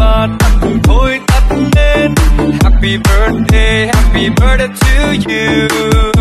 ba cùng thôi tắt nên. Happy birthday, happy birthday to you.